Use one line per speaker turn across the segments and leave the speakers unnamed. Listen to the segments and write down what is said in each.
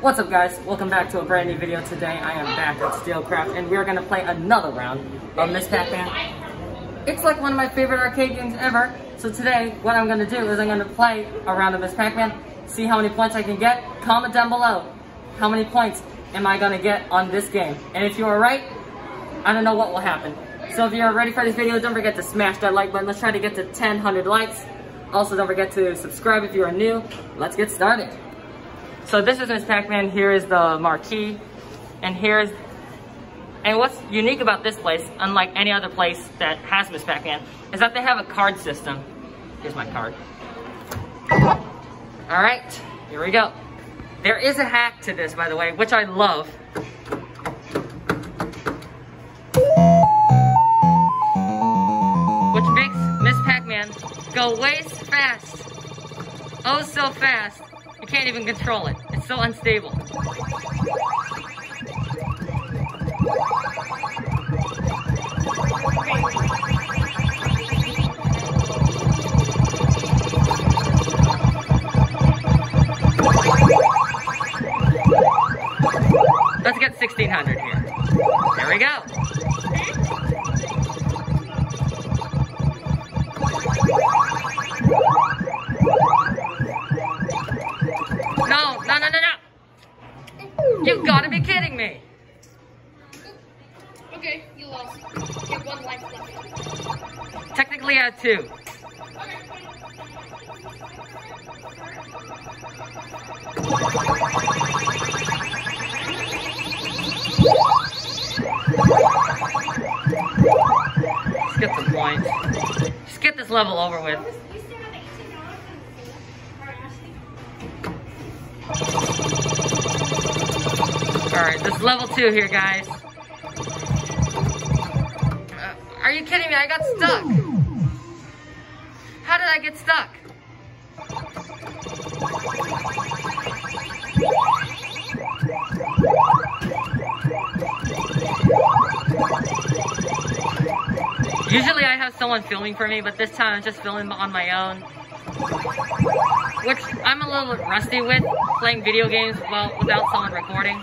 What's up guys? Welcome back to a brand new video. Today I am back at Steelcraft and we're gonna play another round of Ms. Pac-Man. It's like one of my favorite arcade games ever. So today, what I'm gonna do is I'm gonna play a round of Ms. Pac-Man, see how many points I can get. Comment down below, how many points am I gonna get on this game? And if you are right, I don't know what will happen. So if you're ready for this video, don't forget to smash that like button. Let's try to get to 10, 100 likes. Also, don't forget to subscribe if you are new. Let's get started. So this is Ms. Pac-Man, here is the marquee, and here's, and what's unique about this place, unlike any other place that has Ms. Pac-Man, is that they have a card system. Here's my card. All right, here we go. There is a hack to this, by the way, which I love. Which makes Ms. Pac-Man go way fast. Oh, so fast can't even control it. It's so unstable. Let's get 1600 here. There we go.
Okay, you lost. You have one life left.
Technically, I had two. Let's get some points. Just get this level over with. Alright, this level two here, guys. Are you kidding me? I got stuck. How did I get stuck? Usually I have someone filming for me, but this time I'm just filming on my own. Which I'm a little rusty with, playing video games well without someone recording.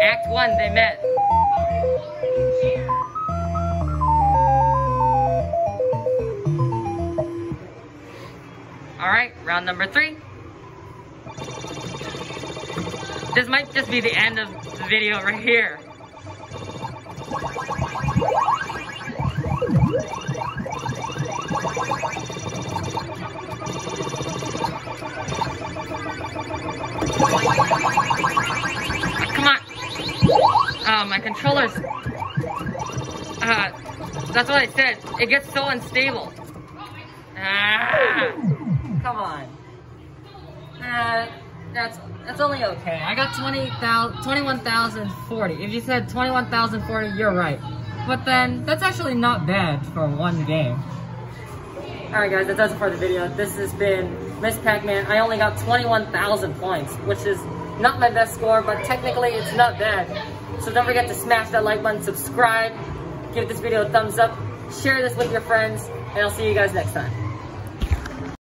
Act one, they met. Alright, round number three. This might just be the end of the video right here. My controller's... Uh, that's what I said. It gets so unstable. Ah, come on. Uh, that's that's only okay. I got 20,000, 21,040. If you said 21,040, you're right. But then, that's actually not bad for one game. Alright guys, that does it for the video. This has been Ms. Pac-Man. I only got 21,000 points, which is not my best score, but technically it's not bad. So don't forget to smash that like button, subscribe, give this video a thumbs up, share this with your friends, and I'll see you guys next time.